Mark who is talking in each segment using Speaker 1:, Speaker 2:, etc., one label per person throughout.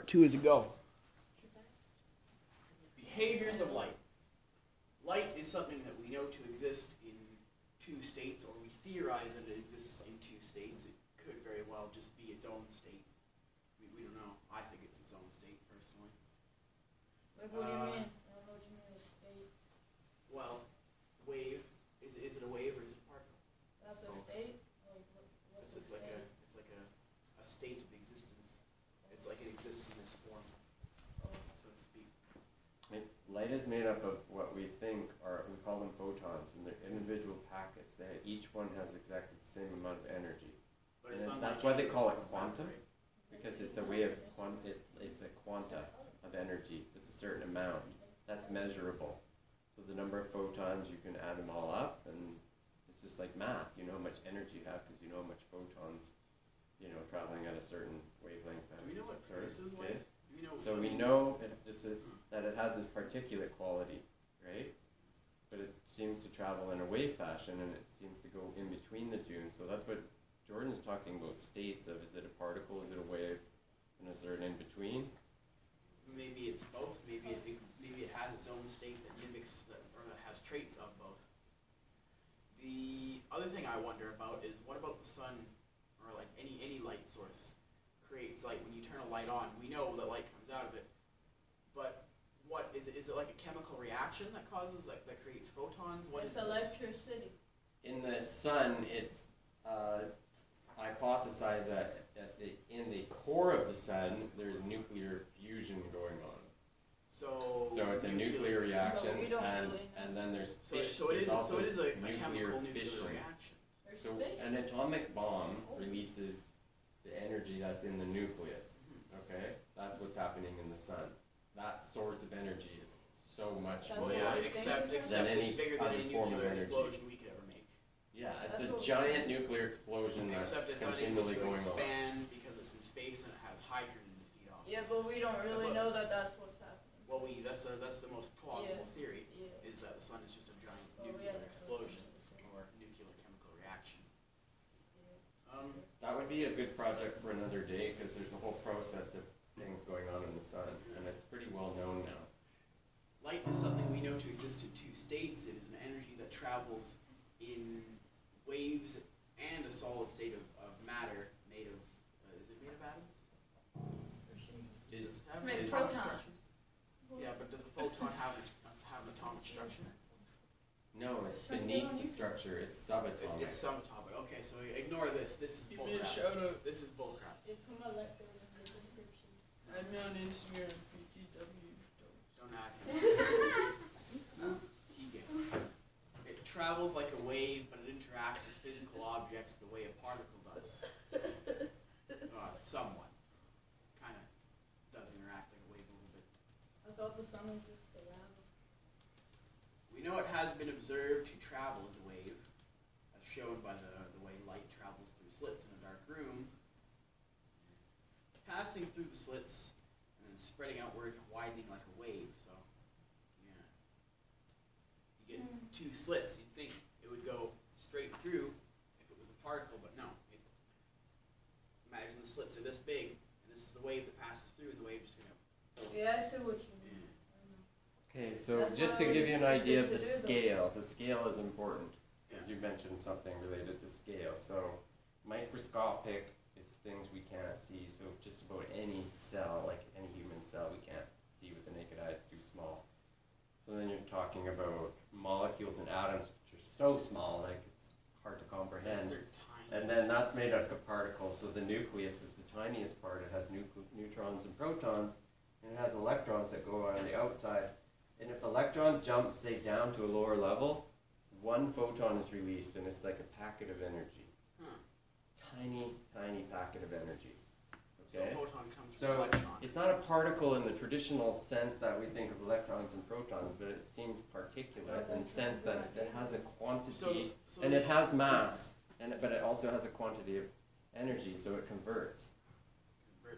Speaker 1: Part two is a go. Behaviors of light. Light is something that we know to exist in two states, or we theorize that it exists in two states. It could very well just be its own state. We, we don't know. I think it's its own state, personally.
Speaker 2: Like, what do
Speaker 1: Uh,
Speaker 2: you mean? I don't know what you mean with state.
Speaker 1: Well, wave. Is, is it a wave or is it a particle?
Speaker 2: That's a
Speaker 1: Oh.
Speaker 2: state? Like, what, what's
Speaker 1: It's, it's
Speaker 2: a
Speaker 1: like a
Speaker 2: state?
Speaker 1: it's like a, a state of existence. It's like it exists in this form,
Speaker 2: Oh,
Speaker 1: so to speak.
Speaker 3: Like, Light is made up of what we think are, we call them photons, and they're individual packets. They, each one has exactly the same amount of energy.
Speaker 1: But
Speaker 3: And that's why they call it quantum. Because it's a way of quant, it's, it's a quanta of energy. It's a certain amount. That's measurable. So the number of photons, you can add them all up, and it's just like math. You know how much energy you have because you know how much photons, you know, traveling at a certain wavelength.
Speaker 1: Do we know what
Speaker 3: Sorry,
Speaker 1: produces
Speaker 3: okay?
Speaker 1: light? Do we know?
Speaker 3: So we know it just that that it has this particulate quality, right? But it seems to travel in a wave fashion, and it seems to go in between the two. And so that's what Jordan's talking about states of: is it a particle, is it a wave, and is there an in between?
Speaker 1: Maybe it's both. Maybe it maybe it has its own state that mimics that, or that has traits of both. The other thing I wonder about is what about the sun or like any any light source creates light when you turn a light on. We know that light comes out of it, is it like a chemical reaction that causes like that creates photons? What
Speaker 2: It's
Speaker 1: is this?
Speaker 2: electricity.
Speaker 3: In the sun, it's uh, hypothesized that at the, in the core of the sun, there's nuclear fusion going on.
Speaker 1: So
Speaker 3: So it's a nuclear reaction,
Speaker 2: we don't
Speaker 3: and,
Speaker 2: really
Speaker 3: and then there's
Speaker 1: So,
Speaker 3: fish.
Speaker 1: so it
Speaker 3: there's
Speaker 1: is.
Speaker 3: also
Speaker 1: So it is a, a
Speaker 3: nuclear
Speaker 1: chemical nuclear
Speaker 3: fission.
Speaker 1: reaction.
Speaker 2: There's
Speaker 3: So
Speaker 2: fish.
Speaker 3: an atomic bomb releases the energy that's in the nucleus. Okay, that's what's happening in the sun. That source of energy is so much
Speaker 2: That's
Speaker 3: more.
Speaker 2: what
Speaker 1: yeah,
Speaker 2: I
Speaker 1: except except
Speaker 3: Than
Speaker 1: it's
Speaker 3: any
Speaker 1: bigger than
Speaker 3: other
Speaker 1: any
Speaker 3: form of
Speaker 1: nuclear
Speaker 3: energy.
Speaker 1: explosion we could ever make.
Speaker 3: Yeah, it's
Speaker 2: That's
Speaker 3: a
Speaker 2: what-
Speaker 3: giant nuclear explosion that's
Speaker 1: Except it's unable
Speaker 3: continually
Speaker 1: to
Speaker 3: going on.
Speaker 1: expand because it's in space and it has hydrogen to feed off.
Speaker 2: Yeah, but we don't
Speaker 1: That's
Speaker 2: really
Speaker 1: what-
Speaker 2: know that that's what's happening.
Speaker 1: Well, we that's a, that's the most plausible
Speaker 2: Yeah.
Speaker 1: theory
Speaker 2: Yeah.
Speaker 1: is that the sun is just a giant
Speaker 2: Well, we
Speaker 1: nuclear
Speaker 2: haven't
Speaker 1: explosion or nuclear chemical reaction.
Speaker 2: Yeah.
Speaker 1: Um,
Speaker 3: That would be a good project for another day because there's a whole process of things going on in the sun, and it's pretty well known now.
Speaker 1: light is something we know to exist in two states. It is an energy that travels in waves and a solid state of, of matter made of uh, is it made of atoms?
Speaker 3: Is
Speaker 1: it
Speaker 2: Made of protons.
Speaker 1: Yeah, but does a photon have an, have an atomic structure?
Speaker 3: no, it's beneath the structure. It's
Speaker 1: It's,
Speaker 3: subatomic.
Speaker 1: it's subatomic. Okay, so ignore this. This is
Speaker 4: Give me a
Speaker 1: bullcrap.
Speaker 4: shout out.
Speaker 1: This is bullcrap.
Speaker 2: They put my lectures in the description.
Speaker 4: Add me on Instagram, PTW.
Speaker 1: Don't add him. He It travels like a wave, but it interacts with physical objects the way a particle does. Uh, somewhat. Kind of does interact like a wave a little bit.
Speaker 2: I thought the sun was just around.
Speaker 1: We know it has been observed to travel as a wave, as shown by the, the way light travels through slits in a dark room, passing through the slits and then spreading outward, widening like a wave. So, yeah. You get
Speaker 2: Hmm.
Speaker 1: two slits, you'd think it would go straight through if it was a particle, but no. It, imagine the slits are this big, and this is the wave that passes through, and the wave just gonna.
Speaker 2: Yeah, I see what you mean.
Speaker 1: Yeah.
Speaker 2: I know.
Speaker 3: Okay, so
Speaker 2: That's
Speaker 3: just to give you an idea of the
Speaker 2: do, though.
Speaker 3: scale, the scale is important. Because
Speaker 1: Yeah.
Speaker 3: you mentioned something related to scale. So microscopic is things we can't see. So just about any cell, like any human cell, we can't see with the naked eye. It's too small. So then you're talking about molecules and atoms, which are so small, like it's hard to comprehend.
Speaker 1: They're tiny.
Speaker 3: And then that's made up of particles. So the nucleus is the tiniest part. It has nucle- neutrons and protons, and it has electrons that go on the outside. And if electron jumps, say, down to a lower level, one photon is released, and it's like a packet of energy.
Speaker 1: Huh.
Speaker 3: Tiny, tiny packet of energy. Okay?
Speaker 1: a photon comes
Speaker 3: So
Speaker 1: an electron.
Speaker 3: it's not a particle in the traditional sense that we think of electrons and protons, but it seems particulate in the sense that it has a quantity
Speaker 1: So, so
Speaker 3: and it has mass, and it, but it also has a quantity of energy, so it converts.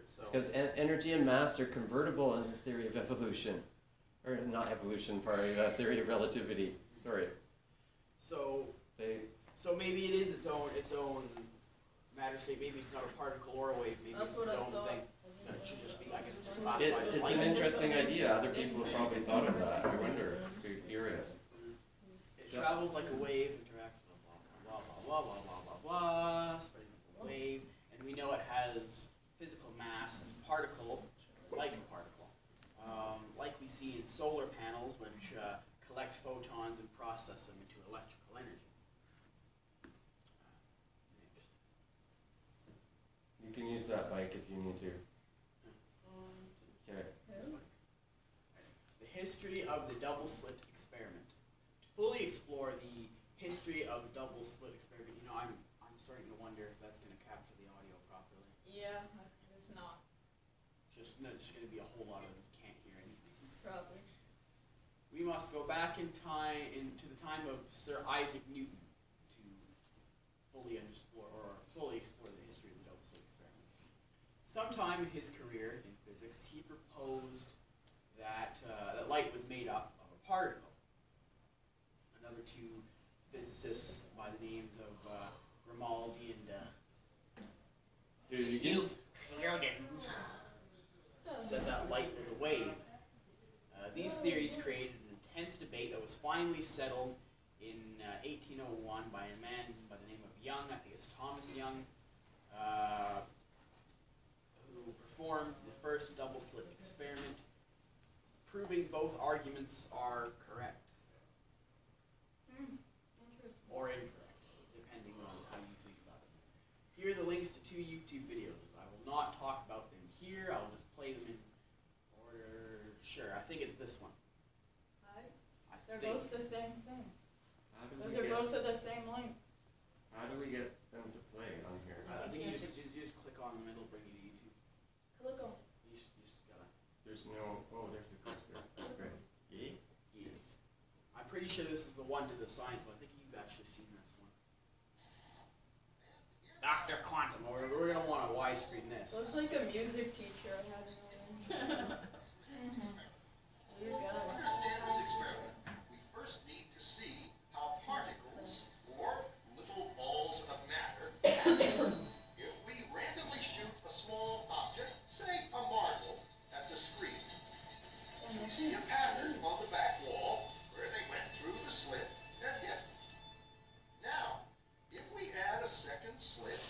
Speaker 1: So,
Speaker 3: Because en- energy and mass are convertible in the theory of evolution, or not evolution, sorry, the theory of relativity. Sorry,
Speaker 1: so,
Speaker 3: they.
Speaker 1: so maybe it is its own its own matter state. Maybe it's not a particle or a wave. Maybe
Speaker 2: That's
Speaker 1: it's its
Speaker 2: I
Speaker 1: own
Speaker 2: thought.
Speaker 1: thing. That it should just be. I guess it's just classified
Speaker 3: It,
Speaker 1: as
Speaker 3: it's
Speaker 1: light.
Speaker 3: an interesting idea. Other people have probably thought of that. I wonder. Be curious.
Speaker 1: It travels like a wave, interacts with blah blah blah blah blah blah blah blah blah, spreading with a wave, and we know it has physical mass as a particle, like a particle, um, like we see in solar panels, which uh, collect photons and process them into electrical energy. Next.
Speaker 3: You can use that bike if you need to. Okay.
Speaker 1: The history of the double slit experiment. To fully explore the history of the double slit experiment, you know, I'm, I'm starting to wonder if that's going to capture the audio properly.
Speaker 2: Yeah, it's not.
Speaker 1: Just, no, just going to be a whole lot of you can't hear anything.
Speaker 2: Probably.
Speaker 1: We must go back in time, into the time of Sir Isaac Newton to fully explore or fully explore the history of the double slit experiment. Sometime in his career in physics, he proposed that uh, that light was made up of a particle. Another two physicists by the names of uh, Grimaldi and uh,
Speaker 3: Huygens?
Speaker 1: Said that light was a wave. Uh, these theories created an intense debate that was finally settled in uh, 1801 by a man by the name of Young, I think it's Thomas Young, uh, performed the first double slit experiment, proving both arguments are correct.
Speaker 2: Hmm, interesting.
Speaker 1: or incorrect, depending on how you think about it. Here are the links to two YouTube videos. I will not talk about them here. I'll just play them in order. Sure, I think it's this one.
Speaker 2: I, they're both the same thing. Those are both of the same length.
Speaker 3: How do we get them to play on here?
Speaker 1: I think you just, you just click on them, it'll bring you to YouTube.
Speaker 2: Click on it.
Speaker 1: You just, you just gotta.
Speaker 3: There's no. Oh, there's the cursor. Okay. Yeah.
Speaker 1: Yes. I'm pretty sure this is the one to the science one. I think you've actually seen this one. Dr. Quantum, we're, we're gonna want to widescreen this.
Speaker 2: Looks like a music teacher I had in
Speaker 5: slip.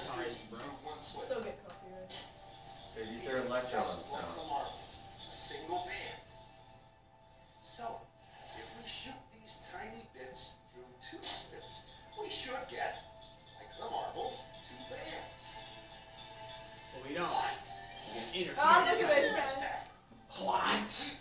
Speaker 1: size, bro.
Speaker 2: Still get copyright.
Speaker 3: Dude, these are electrons now.
Speaker 5: Single band. So, if we shoot these tiny bits through two slits, we should get, like the marbles, two bands.
Speaker 1: But we don't. What?
Speaker 2: Oh. What?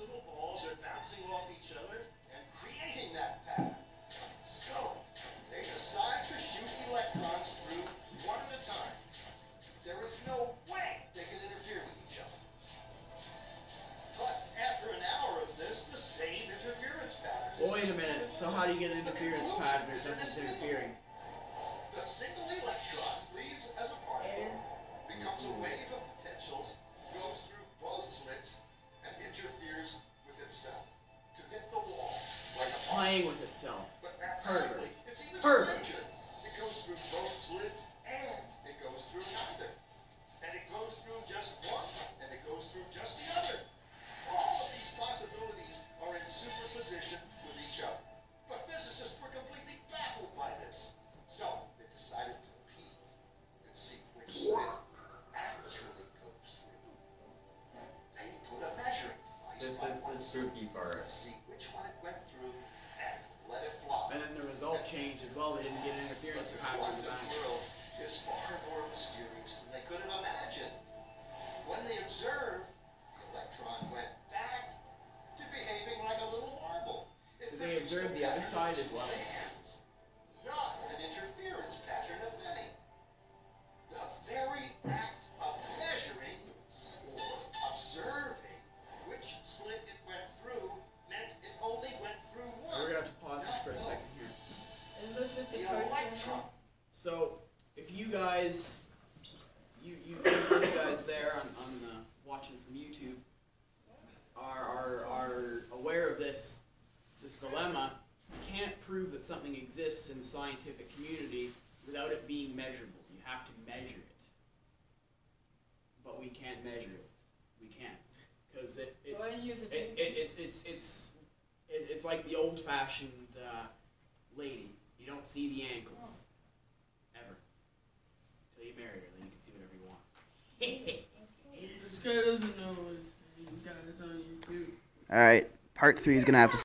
Speaker 5: Little balls are bouncing off each
Speaker 1: blinded light. scientific community without it being measurable. You have to measure it. But we can't measure it. We can't. Because it, it, it, it, it's, it's, it's, it's like the old fashioned uh, lady. You don't see the ankles. Oh. Ever. Until you marry her, then you can see whatever you want.
Speaker 4: this guy doesn't know what he's got. It's on YouTube.
Speaker 6: Alright, part three is going to have to.